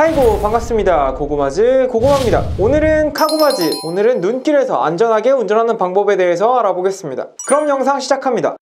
하이고 반갑습니다. 고구마즈 고구마입니다. 오늘은 카구마즈 오늘은 눈길에서 안전하게 운전하는 방법에 대해서 알아보겠습니다. 그럼 영상 시작합니다.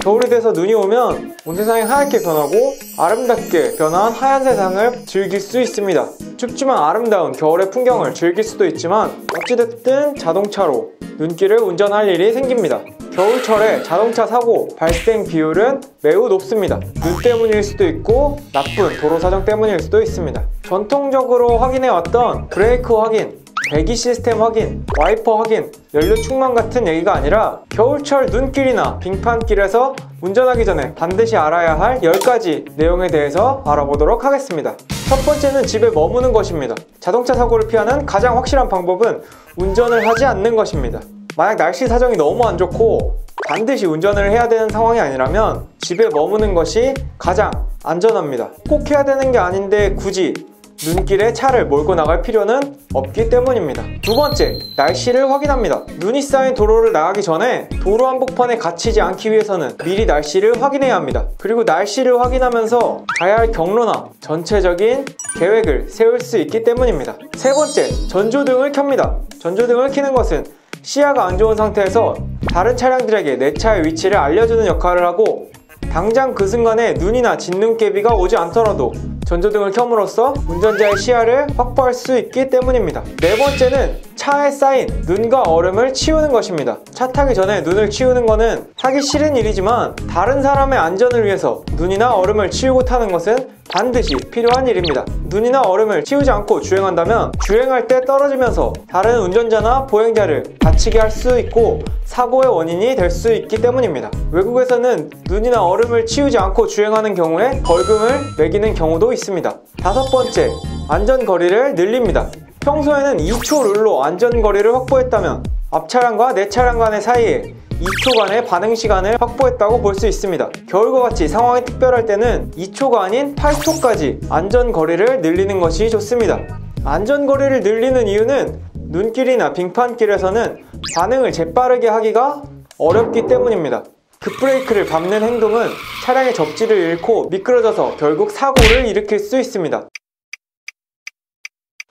겨울이 돼서 눈이 오면 온 세상이 하얗게 변하고 아름답게 변한 하얀 세상을 즐길 수 있습니다. 춥지만 아름다운 겨울의 풍경을 즐길 수도 있지만 어찌됐든 자동차로 눈길을 운전할 일이 생깁니다 겨울철에 자동차 사고 발생 비율은 매우 높습니다. 눈 때문일 수도 있고 나쁜 도로 사정 때문일 수도 있습니다. 전통적으로 확인해왔던 브레이크 확인, 배기 시스템 확인, 와이퍼 확인, 연료 충만 같은 얘기가 아니라 겨울철 눈길이나 빙판길에서 운전하기 전에 반드시 알아야 할 10가지 내용에 대해서 알아보도록 하겠습니다. 첫 번째는 집에 머무는 것입니다. 자동차 사고를 피하는 가장 확실한 방법은 운전을 하지 않는 것입니다. 만약 날씨 사정이 너무 안 좋고 반드시 운전을 해야 되는 상황이 아니라면 집에 머무는 것이 가장 안전합니다. 꼭 해야 되는 게 아닌데 굳이 눈길에 차를 몰고 나갈 필요는 없기 때문입니다. 두 번째, 날씨를 확인합니다. 눈이 쌓인 도로를 나가기 전에 도로 한복판에 갇히지 않기 위해서는 미리 날씨를 확인해야 합니다. 그리고 날씨를 확인하면서 가야 할 경로나 전체적인 계획을 세울 수 있기 때문입니다. 세 번째, 전조등을 켭니다. 전조등을 켜는 것은 시야가 안 좋은 상태에서 다른 차량들에게 내 차의 위치를 알려주는 역할을 하고 당장 그 순간에 눈이나 진눈깨비가 오지 않더라도 전조등을 켭으로써 운전자의 시야를 확보할 수 있기 때문입니다. 네 번째는 차에 쌓인 눈과 얼음을 치우는 것입니다. 차 타기 전에 눈을 치우는 것은 하기 싫은 일이지만 다른 사람의 안전을 위해서 눈이나 얼음을 치우고 타는 것은 반드시 필요한 일입니다. 눈이나 얼음을 치우지 않고 주행한다면 주행할 때 떨어지면서 다른 운전자나 보행자를 다치게 할 수 있고 사고의 원인이 될 수 있기 때문입니다. 외국에서는 눈이나 얼음을 치우지 않고 주행하는 경우에 벌금을 매기는 경우도 있습니다. 다섯 번째, 안전거리를 늘립니다. 평소에는 2초 룰로 안전거리를 확보했다면 앞 차량과 내 차량 간의 사이에 2초간의 반응 시간을 확보했다고 볼 수 있습니다. 겨울과 같이 상황이 특별할 때는 2초가 아닌 8초까지 안전거리를 늘리는 것이 좋습니다. 안전거리를 늘리는 이유는 눈길이나 빙판길에서는 반응을 재빠르게 하기가 어렵기 때문입니다. 급브레이크를 밟는 행동은 차량의 접지를 잃고 미끄러져서 결국 사고를 일으킬 수 있습니다.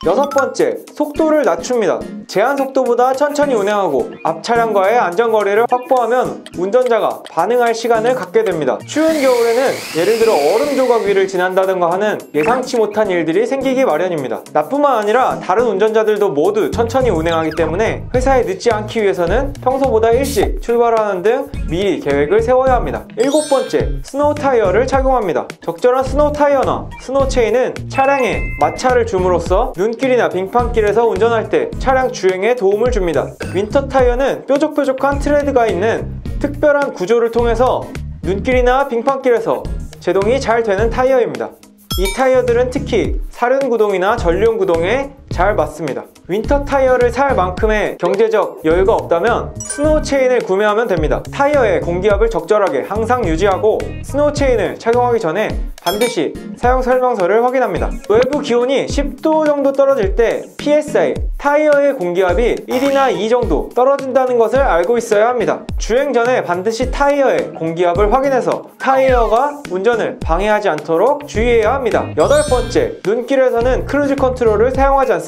여섯 번째, 속도를 낮춥니다. 제한 속도보다 천천히 운행하고 앞 차량과의 안전거리를 확보하면 운전자가 반응할 시간을 갖게 됩니다. 추운 겨울에는 예를 들어 얼음 조각 위를 지난다든가 하는 예상치 못한 일들이 생기기 마련입니다. 나뿐만 아니라 다른 운전자들도 모두 천천히 운행하기 때문에 회사에 늦지 않기 위해서는 평소보다 일찍 출발하는 등 미리 계획을 세워야 합니다. 일곱 번째, 스노우 타이어를 착용합니다. 적절한 스노우 타이어나 스노우 체인은 차량에 마찰을 줌으로써 눈 길이나 빙판길에서 운전할 때 차량 주행에 도움을 줍니다. winter 타이어는 뾰족뾰족한 트레드가 있는 특별한 구조를 통해서 눈길이나 빙판길에서 제동이 잘 되는 타이어입니다. 이 타이어들은 특히 사륜 구동이나 전륜 구동에 잘 맞습니다. winter 타이어를 살 만큼의 경제적 여유가 없다면 스노우 체인을 구매하면 됩니다. 타이어의 공기압을 적절하게 항상 유지하고 스노우 체인을 착용하기 전에 반드시 사용 설명서를 확인합니다. 외부 기온이 10도 정도 떨어질 때 PSI 타이어의 공기압이 1이나 2 정도 떨어진다는 것을 알고 있어야 합니다. 주행 전에 반드시 타이어의 공기압을 확인해서 타이어가 운전을 방해하지 않도록 주의해야 합니다. 여덟 번째, 눈길에서는 cruise control을 사용하지 않습니다.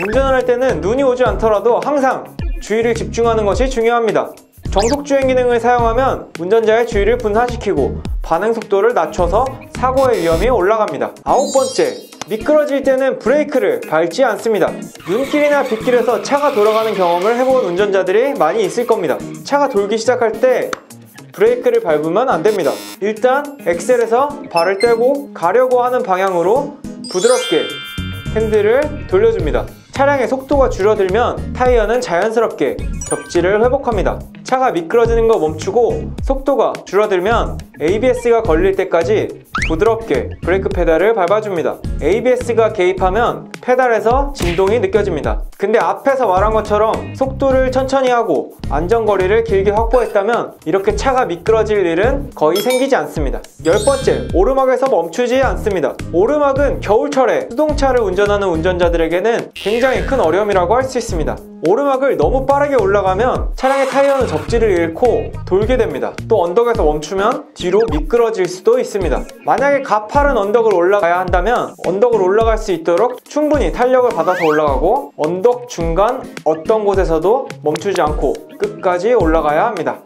운전을 할 때는 눈이 오지 않더라도 항상 주의를 집중하는 것이 중요합니다. 정속 주행 기능을 사용하면 운전자의 주의를 분산시키고 반응 속도를 낮춰서 사고의 위험이 올라갑니다. 아홉 번째, 미끄러질 때는 브레이크를 밟지 않습니다. 눈길이나 빗길에서 차가 돌아가는 경험을 해본 운전자들이 많이 있을 겁니다. 차가 돌기 시작할 때 브레이크를 밟으면 안 됩니다. 일단 엑셀에서 발을 떼고 가려고 하는 방향으로 부드럽게 핸들을 돌려줍니다. 차량의 속도가 줄어들면 타이어는 자연스럽게 접지를 회복합니다. 차가 미끄러지는 거 멈추고 속도가 줄어들면 ABS가 걸릴 때까지 부드럽게 브레이크 페달을 밟아줍니다. ABS가 개입하면 페달에서 진동이 느껴집니다. 근데 앞에서 말한 것처럼 속도를 천천히 하고 안전거리를 길게 확보했다면 이렇게 차가 미끄러질 일은 거의 생기지 않습니다. 열 번째, 오르막에서 멈추지 않습니다. 오르막은 겨울철에 수동차를 운전하는 운전자들에게는 굉장히 큰 어려움이라고 할 수 있습니다. 오르막을 너무 빠르게 올라가면 차량의 타이어는 접 지를 잃고 돌게 됩니다. 또 언덕에서 멈추면 뒤로 미끄러질 수도 있습니다. 만약에 가파른 언덕을 올라가야 한다면 언덕을 올라갈 수 있도록 충분히 탄력을 받아서 올라가고 언덕 중간 어떤 곳에서도 멈추지 않고 끝까지 올라가야 합니다.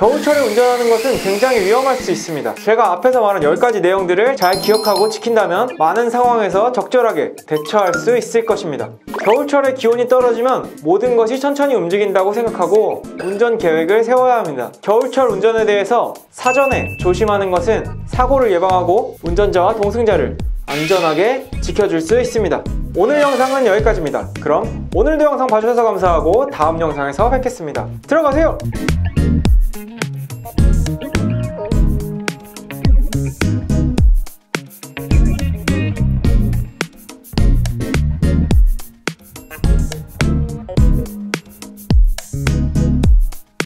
겨울철에 운전하는 것은 굉장히 위험할 수 있습니다. 제가 앞에서 말한 10가지 내용들을 잘 기억하고 지킨다면 많은 상황에서 적절하게 대처할 수 있을 것입니다. 겨울철에 기온이 떨어지면 모든 것이 천천히 움직인다고 생각하고 운전 계획을 세워야 합니다. 겨울철 운전에 대해서 사전에 조심하는 것은 사고를 예방하고 운전자와 동승자를 안전하게 지켜줄 수 있습니다. 오늘 영상은 여기까지입니다. 그럼 오늘도 영상 봐주셔서 감사하고 다음 영상에서 뵙겠습니다. 들어가세요!